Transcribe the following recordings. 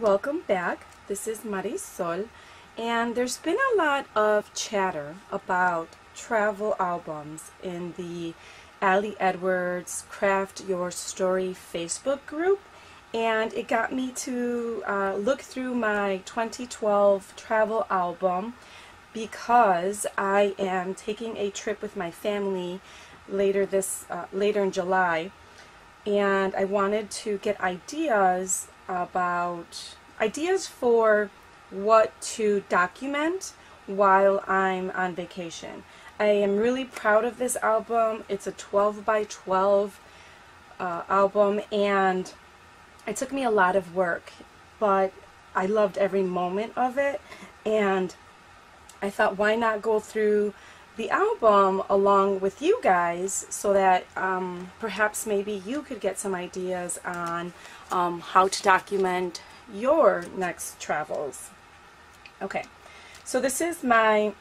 Welcome back. This is Marisol, and there's been a lot of chatter about travel albums in the Ali Edwards Craft Your Story Facebook group, and it got me to uh, look through my 2012 travel album because I am taking a trip with my family later this uh, later in July and I wanted to get ideas about ideas for what to document while I'm on vacation. I am really proud of this album. It's a 12 by 12 uh, album and it took me a lot of work, but I loved every moment of it and I thought why not go through the album along with you guys so that um, perhaps maybe you could get some ideas on um, how to document your next travels. Okay, so this is my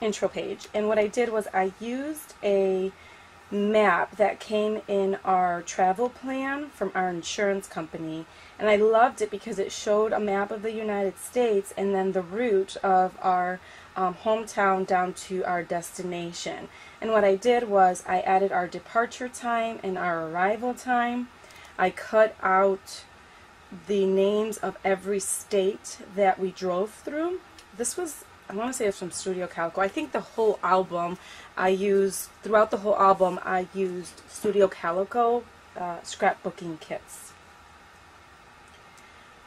intro page and what I did was I used a map that came in our travel plan from our insurance company and I loved it because it showed a map of the United States and then the route of our um, hometown down to our destination. And what I did was I added our departure time and our arrival time. I cut out the names of every state that we drove through. This was, I want to say it's from Studio Calico. I think the whole album I used, throughout the whole album, I used Studio Calico uh, scrapbooking kits.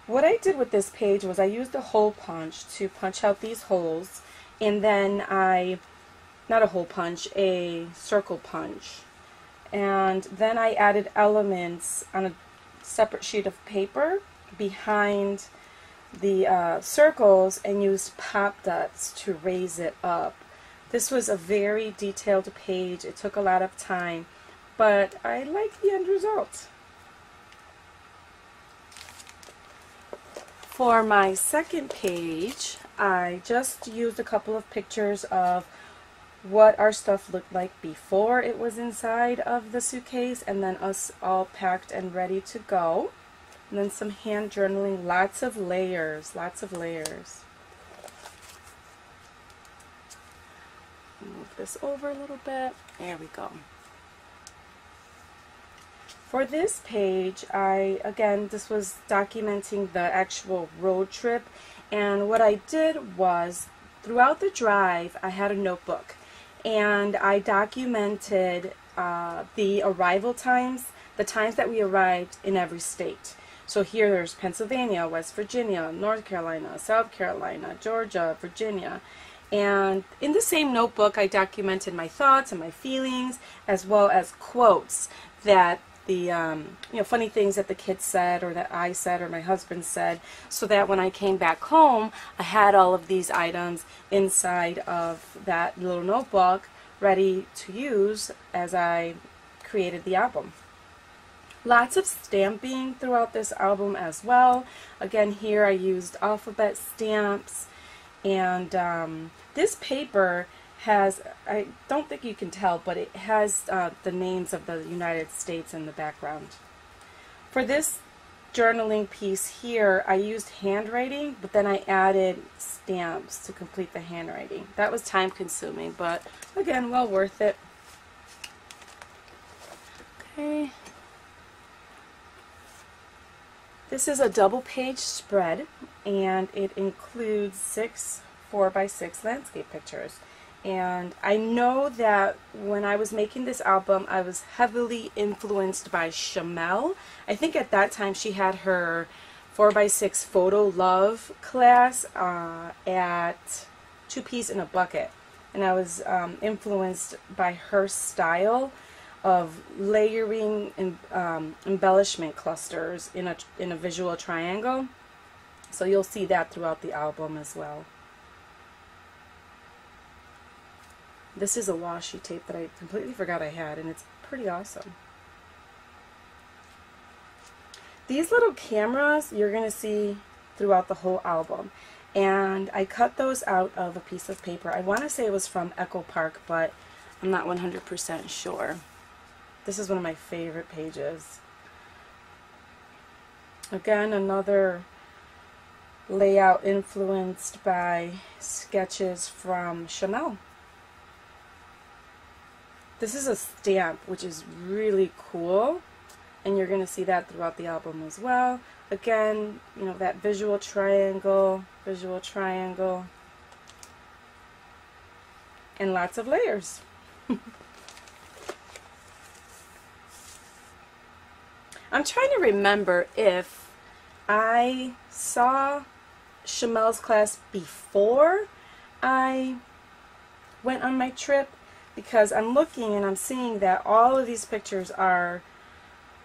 What I did with this page was I used a hole punch to punch out these holes and then I, not a hole punch, a circle punch. And then I added elements on a separate sheet of paper behind the uh, circles and used pop dots to raise it up. This was a very detailed page. It took a lot of time, but I like the end result. For my second page, I just used a couple of pictures of what our stuff looked like before it was inside of the suitcase and then us all packed and ready to go. And then some hand journaling, lots of layers, lots of layers. Move this over a little bit. There we go. For this page, I, again, this was documenting the actual road trip. And what I did was, throughout the drive, I had a notebook. And I documented uh, the arrival times, the times that we arrived in every state. So here there's Pennsylvania, West Virginia, North Carolina, South Carolina, Georgia, Virginia. And in the same notebook, I documented my thoughts and my feelings, as well as quotes that the um, you know funny things that the kids said or that I said or my husband said so that when I came back home I had all of these items inside of that little notebook ready to use as I created the album. Lots of stamping throughout this album as well. Again here I used alphabet stamps and um, this paper has, I don't think you can tell, but it has uh, the names of the United States in the background. For this journaling piece here, I used handwriting, but then I added stamps to complete the handwriting. That was time consuming, but again, well worth it. Okay. This is a double page spread and it includes six 4 by 6 landscape pictures. And I know that when I was making this album, I was heavily influenced by Shimelle. I think at that time she had her 4x6 photo love class uh, at Two Peas in a Bucket. And I was um, influenced by her style of layering and um, embellishment clusters in a, in a visual triangle. So you'll see that throughout the album as well. This is a washi tape that I completely forgot I had, and it's pretty awesome. These little cameras you're going to see throughout the whole album. And I cut those out of a piece of paper. I want to say it was from Echo Park, but I'm not 100% sure. This is one of my favorite pages. Again, another layout influenced by sketches from Shimelle. This is a stamp, which is really cool, and you're going to see that throughout the album as well. Again, you know, that visual triangle, visual triangle, and lots of layers. I'm trying to remember if I saw Shimelle's class before I went on my trip because I'm looking and I'm seeing that all of these pictures are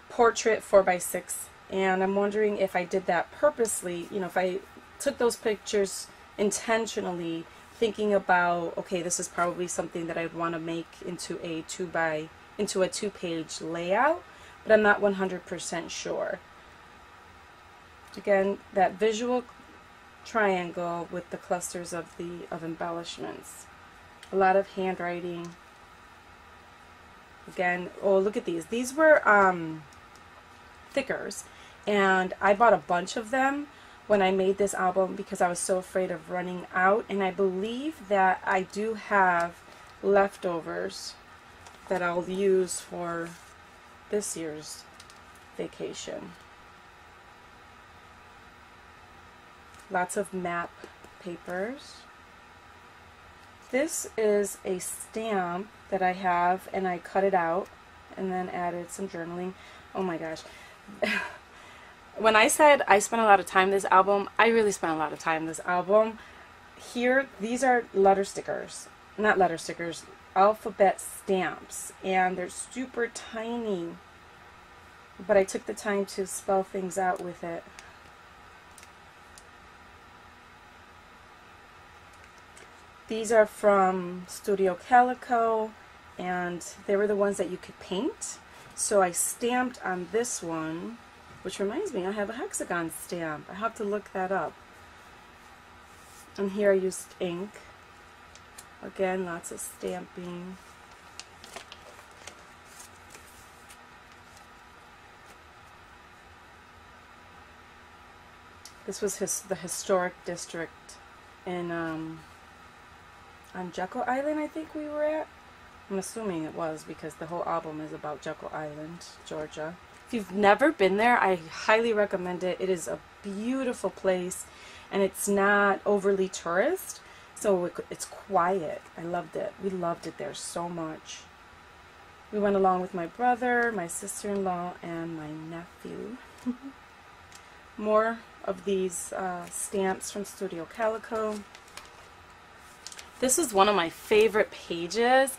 portrait 4x6 and I'm wondering if I did that purposely, you know, if I took those pictures intentionally thinking about, okay, this is probably something that I'd want to make into a 2 by into a two page layout but I'm not 100% sure. Again, that visual triangle with the clusters of the of embellishments. A lot of handwriting. Again, oh look at these. These were um, thickers and I bought a bunch of them when I made this album because I was so afraid of running out and I believe that I do have leftovers that I'll use for this year's vacation. Lots of map papers. This is a stamp that I have and I cut it out and then added some journaling. Oh my gosh. when I said I spent a lot of time this album, I really spent a lot of time this album. Here, these are letter stickers. Not letter stickers, alphabet stamps and they're super tiny but I took the time to spell things out with it. These are from Studio Calico and they were the ones that you could paint. So I stamped on this one, which reminds me I have a hexagon stamp. I have to look that up. And here I used ink. Again, lots of stamping. This was his, the historic district in um, on Jekyll Island, I think we were at. I'm assuming it was because the whole album is about Jekyll Island, Georgia. If you've never been there, I highly recommend it. It is a beautiful place and it's not overly tourist, so it's quiet. I loved it. We loved it there so much. We went along with my brother, my sister-in-law, and my nephew. More of these uh, stamps from Studio Calico. This is one of my favorite pages.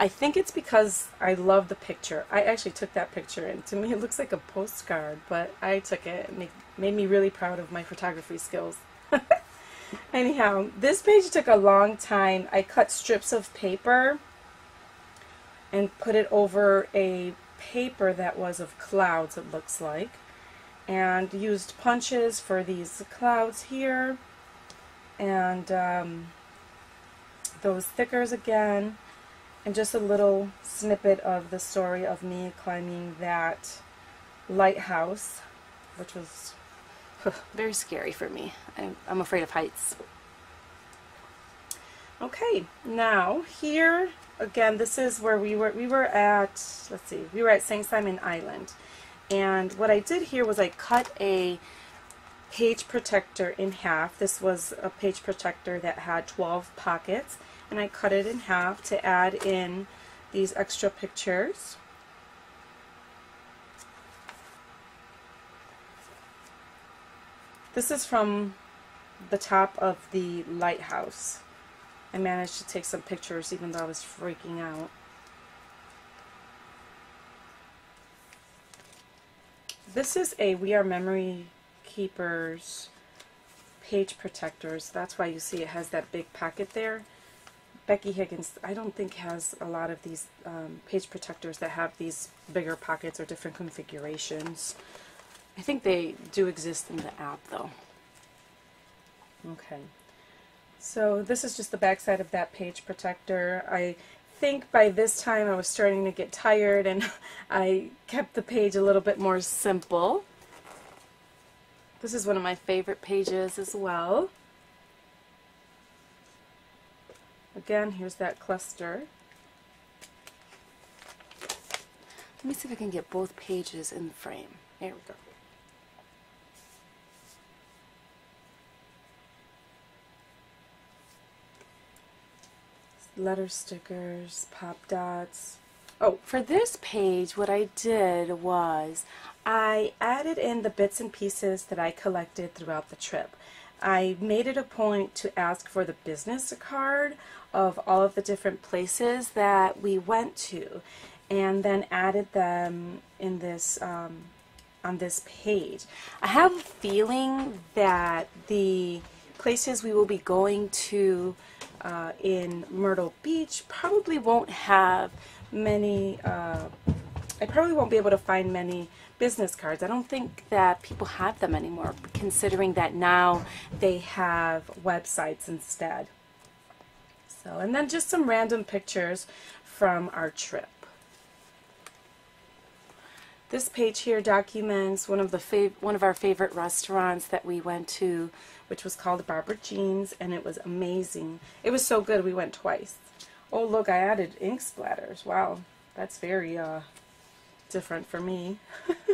I think it's because I love the picture. I actually took that picture and to me it looks like a postcard, but I took it. It made, me really proud of my photography skills. Anyhow, this page took a long time. I cut strips of paper and put it over a paper that was of clouds, it looks like. And used punches for these clouds here. And um, those stickers again. And just a little snippet of the story of me climbing that lighthouse, which was very scary for me. I'm, I'm afraid of heights. Okay, now here again, this is where we were. We were at. Let's see. We were at St. Simon Island, and what I did here was I cut a page protector in half. This was a page protector that had 12 pockets, and I cut it in half to add in these extra pictures. This is from the top of the lighthouse. I managed to take some pictures even though I was freaking out. This is a We Are Memory Keepers page protectors. That's why you see it has that big pocket there. Becky Higgins, I don't think has a lot of these um, page protectors that have these bigger pockets or different configurations. I think they do exist in the app though. Okay. So this is just the back side of that page protector. I think by this time I was starting to get tired and I kept the page a little bit more simple. This is one of my favorite pages as well. Again, here's that cluster. Let me see if I can get both pages in the frame. There we go. Letter stickers, pop dots. Oh, for this page, what I did was I added in the bits and pieces that I collected throughout the trip. I made it a point to ask for the business card of all of the different places that we went to and then added them in this um, on this page. I have a feeling that the places we will be going to uh, in Myrtle Beach probably won't have many, uh, I probably won't be able to find many business cards. I don't think that people have them anymore, considering that now they have websites instead. So, and then just some random pictures from our trip. This page here documents one of the one of our favorite restaurants that we went to, which was called Barbara Jean's, and it was amazing. It was so good we went twice. Oh look, I added ink splatters. Wow, that's very uh, different for me.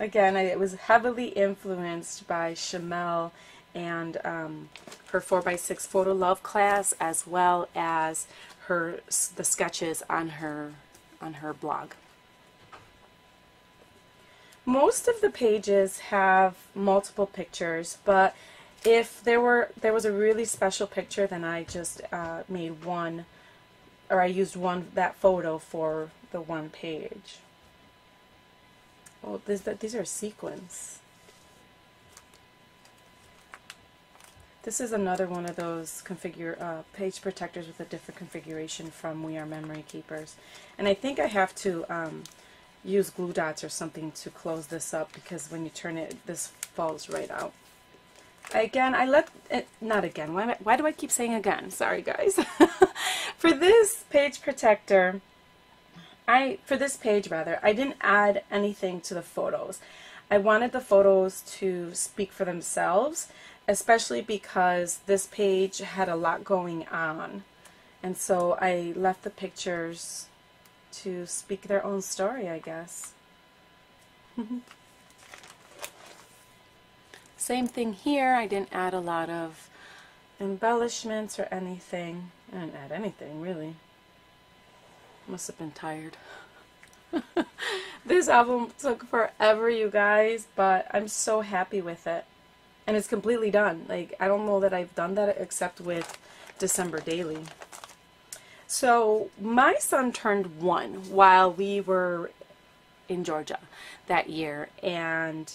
Again, I, it was heavily influenced by Shimelle and um, her 4x6 photo love class, as well as her the sketches on her on her blog. Most of the pages have multiple pictures, but if there were there was a really special picture, then I just uh, made one, or I used one that photo for the one page. Oh, this, these are sequins. This is another one of those configure uh, page protectors with a different configuration from We Are Memory Keepers. And I think I have to um, use glue dots or something to close this up because when you turn it, this falls right out. Again, I let it, not again, why, why do I keep saying again? Sorry guys. for this page protector, I, for this page rather, I didn't add anything to the photos. I wanted the photos to speak for themselves, especially because this page had a lot going on. And so I left the pictures to speak their own story, I guess. Same thing here. I didn't add a lot of embellishments or anything. I didn't add anything, really. Must have been tired. this album took forever, you guys, but I'm so happy with it. And it's completely done. Like, I don't know that I've done that except with December Daily. So my son turned one while we were in Georgia that year, and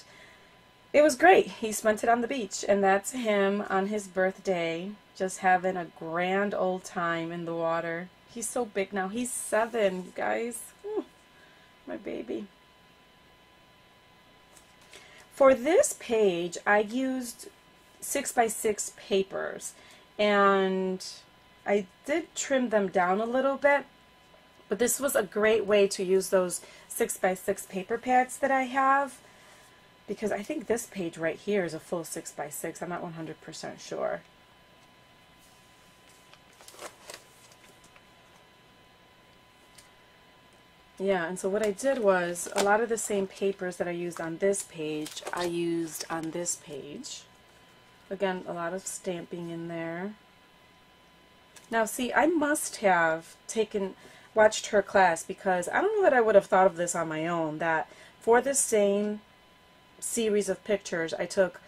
it was great. He spent it on the beach, and that's him on his birthday, just having a grand old time in the water. He's so big now. He's seven, guys. Ooh, my baby. For this page, I used 6 by 6 papers, and I did trim them down a little bit, but this was a great way to use those 6 by 6 paper pads that I have because I think this page right here is a full 6 by 6. I'm not 100% sure. Yeah, and so what I did was a lot of the same papers that I used on this page, I used on this page. Again, a lot of stamping in there. Now, see, I must have taken, watched her class because I don't know that I would have thought of this on my own, that for the same series of pictures, I took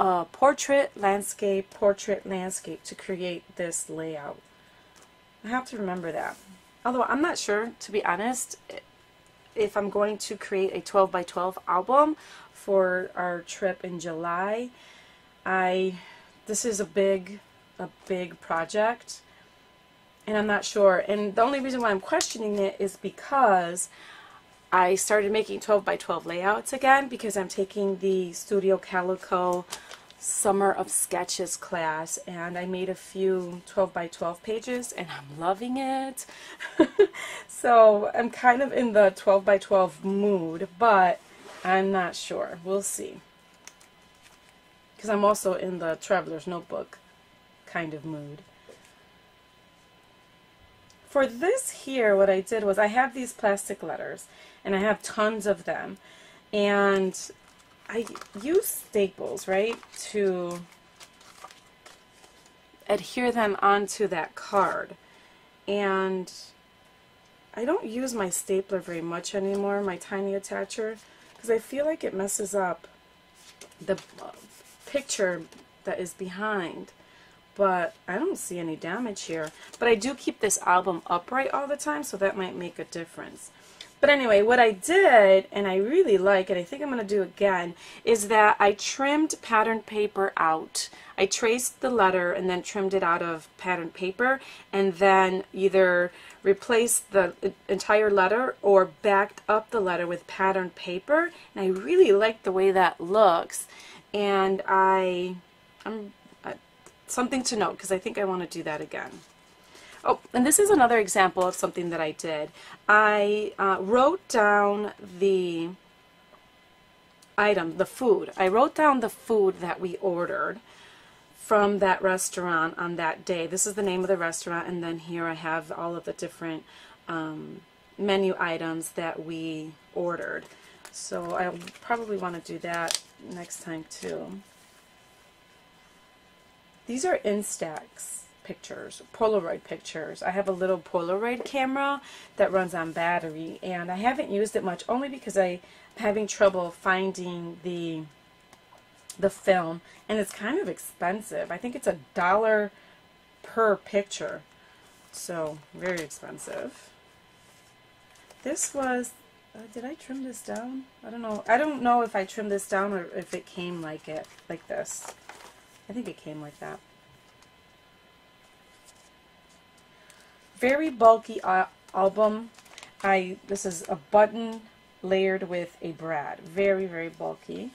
a portrait, landscape, portrait, landscape to create this layout. I have to remember that. Although I'm not sure, to be honest, if I'm going to create a 12 by 12 album for our trip in July. I this is a big a big project and I'm not sure. And the only reason why I'm questioning it is because I started making 12 by 12 layouts again because I'm taking the Studio Calico Summer of Sketches class and I made a few 12 by 12 pages and I'm loving it. so I'm kind of in the 12 by 12 mood, but I'm not sure. We'll see. because I'm also in the Traveler's Notebook kind of mood. For this here, what I did was I have these plastic letters, and I have tons of them, and I use staples, right, to adhere them onto that card. And I don't use my stapler very much anymore, my tiny attacher, because I feel like it messes up the uh, picture that is behind but I don't see any damage here. But I do keep this album upright all the time, so that might make a difference. But anyway, what I did, and I really like, and I think I'm going to do again, is that I trimmed patterned paper out. I traced the letter and then trimmed it out of patterned paper, and then either replaced the entire letter or backed up the letter with patterned paper. And I really like the way that looks. And I, I'm something to note because I think I want to do that again. Oh, and this is another example of something that I did. I uh, wrote down the item, the food. I wrote down the food that we ordered from that restaurant on that day. This is the name of the restaurant, and then here I have all of the different um, menu items that we ordered. So I probably want to do that next time too. These are Instax pictures, Polaroid pictures. I have a little Polaroid camera that runs on battery and I haven't used it much only because I'm having trouble finding the the film and it's kind of expensive. I think it's a dollar per picture. So, very expensive. This was uh, did I trim this down? I don't know. I don't know if I trimmed this down or if it came like it, like this. I think it came like that. Very bulky uh, album. I This is a button layered with a brad. Very, very bulky.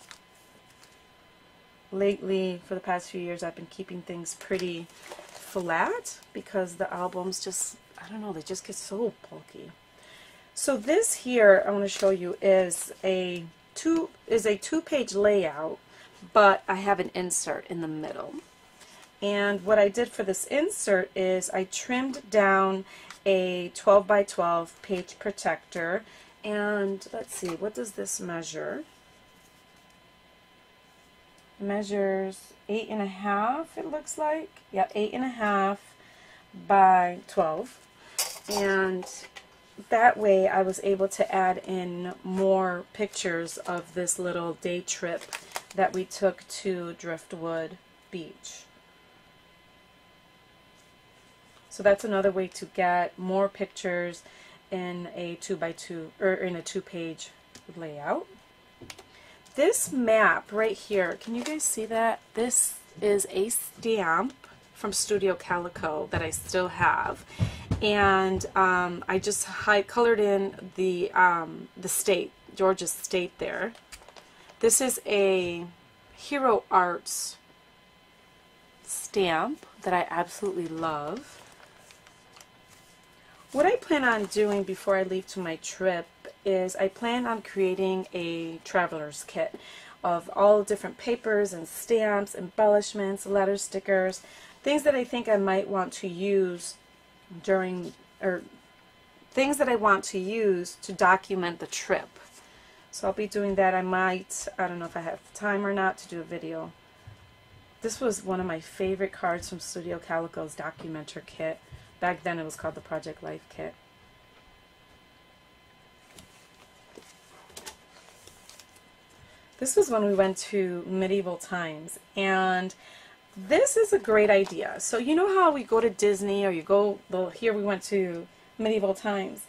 Lately, for the past few years, I've been keeping things pretty flat because the albums just, I don't know, they just get so bulky. So this here I want to show you is a two is a two-page layout but I have an insert in the middle. And what I did for this insert is I trimmed down a 12 by 12 page protector. And let's see, what does this measure? It measures eight and a half, it looks like. Yeah, eight and a half by 12. And that way I was able to add in more pictures of this little day trip that we took to Driftwood Beach. So that's another way to get more pictures in a two by two or in a two page layout. This map right here, can you guys see that? This is a stamp from Studio Calico that I still have. And um, I just hide, colored in the, um, the state, Georgia's state there. This is a Hero Arts stamp that I absolutely love. What I plan on doing before I leave to my trip is I plan on creating a traveler's kit of all different papers and stamps, embellishments, letter stickers, things that I think I might want to use during, or things that I want to use to document the trip. So I'll be doing that. I might, I don't know if I have the time or not to do a video. This was one of my favorite cards from Studio Calico's Documenter kit. Back then it was called the Project Life kit. This was when we went to medieval times and this is a great idea. So you know how we go to Disney or you go, well here we went to medieval times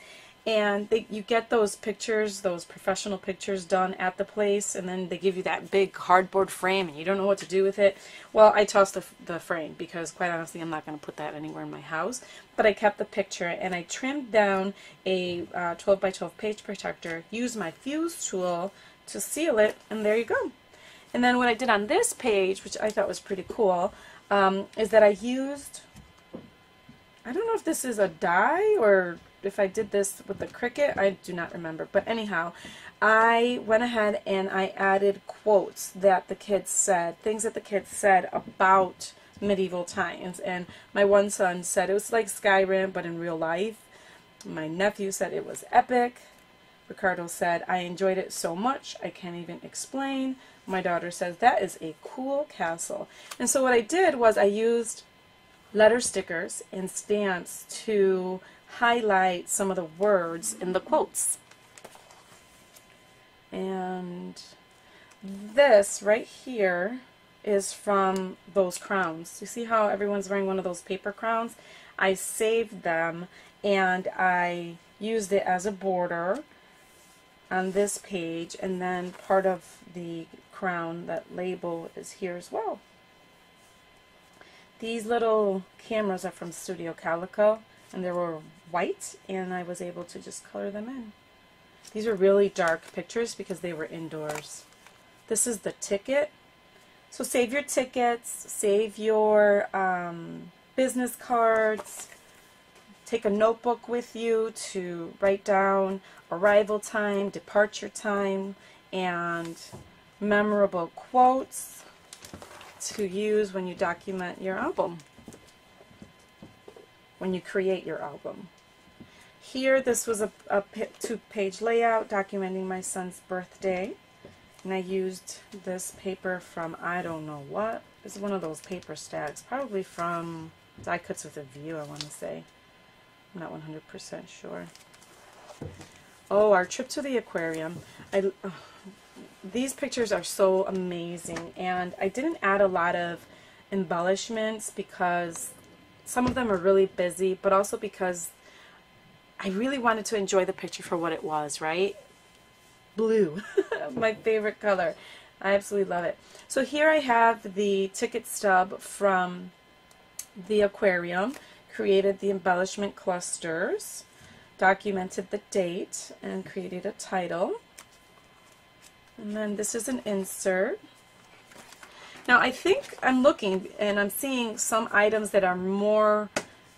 and they, you get those pictures, those professional pictures done at the place, and then they give you that big cardboard frame, and you don't know what to do with it. Well, I tossed the, the frame because, quite honestly, I'm not going to put that anywhere in my house. But I kept the picture, and I trimmed down a uh, 12 by 12 page protector, used my fuse tool to seal it, and there you go. And then what I did on this page, which I thought was pretty cool, um, is that I used, I don't know if this is a die or if I did this with the Cricut, I do not remember. But anyhow, I went ahead and I added quotes that the kids said, things that the kids said about medieval times. And my one son said it was like Skyrim, but in real life. My nephew said it was epic. Ricardo said, I enjoyed it so much, I can't even explain. My daughter says, that is a cool castle. And so what I did was I used letter stickers and stamps to highlight some of the words in the quotes. And this right here is from those crowns. You see how everyone's wearing one of those paper crowns? I saved them and I used it as a border on this page and then part of the crown, that label is here as well. These little cameras are from Studio Calico and they were white and I was able to just color them in. These are really dark pictures because they were indoors. This is the ticket. So save your tickets, save your um, business cards, take a notebook with you to write down arrival time, departure time, and memorable quotes to use when you document your album, when you create your album. Here, this was a, a two-page layout documenting my son's birthday. And I used this paper from, I don't know what. It's one of those paper stacks. Probably from Die Cuts with a View, I want to say. I'm not 100% sure. Oh, our trip to the aquarium. I, uh, these pictures are so amazing. And I didn't add a lot of embellishments because some of them are really busy, but also because I really wanted to enjoy the picture for what it was, right? Blue, my favorite color. I absolutely love it. So here I have the ticket stub from the aquarium, created the embellishment clusters, documented the date, and created a title. And then this is an insert. Now I think I'm looking and I'm seeing some items that are more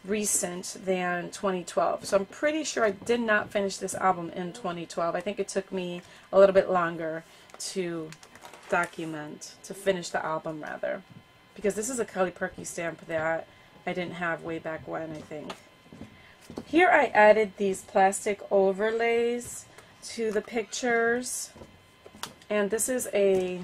recent than 2012. So I'm pretty sure I did not finish this album in 2012. I think it took me a little bit longer to document, to finish the album rather. Because this is a Kelly Purkey stamp that I didn't have way back when, I think. Here I added these plastic overlays to the pictures. And this is a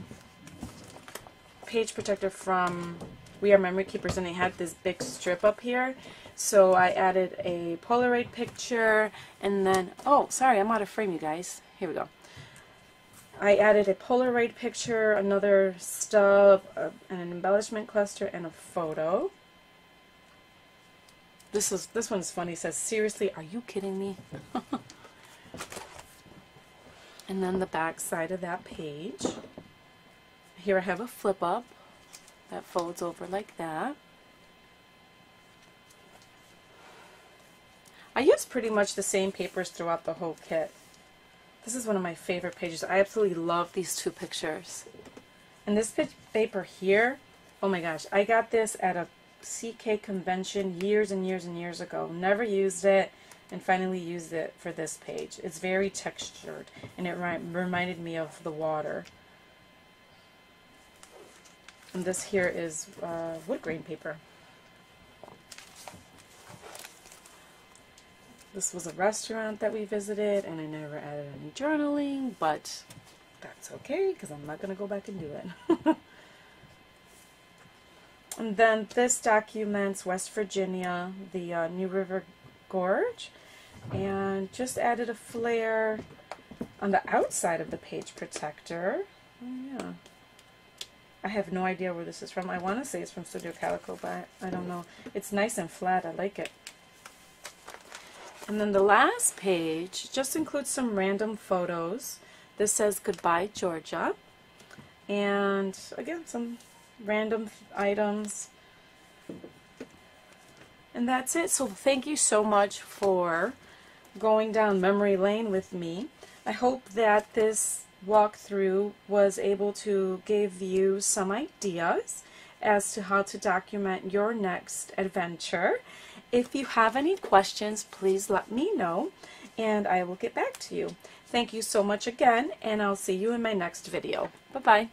page protector from We Are Memory Keepers, and they had this big strip up here. So I added a Polaroid picture, and then, oh, sorry, I'm out of frame, you guys. Here we go. I added a Polaroid picture, another stub, uh, an embellishment cluster, and a photo. This is this one's funny. It says, "Seriously, are you kidding me?" and then the back side of that page. Here I have a flip up that folds over like that. I use pretty much the same papers throughout the whole kit. This is one of my favorite pages. I absolutely love these two pictures. And this paper here, oh my gosh, I got this at a CK convention years and years and years ago. Never used it and finally used it for this page. It's very textured and it reminded me of the water. And this here is uh, wood grain paper. This was a restaurant that we visited, and I never added any journaling, but that's okay, because I'm not going to go back and do it. and then this documents West Virginia, the uh, New River Gorge, and just added a flare on the outside of the page protector. Oh, yeah. I have no idea where this is from. I want to say it's from Studio Calico, but I don't know. It's nice and flat. I like it. And then the last page just includes some random photos. This says Goodbye Georgia. And again, some random items. And that's it. So thank you so much for going down memory lane with me. I hope that this walkthrough was able to give you some ideas as to how to document your next adventure. If you have any questions, please let me know and I will get back to you. Thank you so much again and I'll see you in my next video. Bye-bye.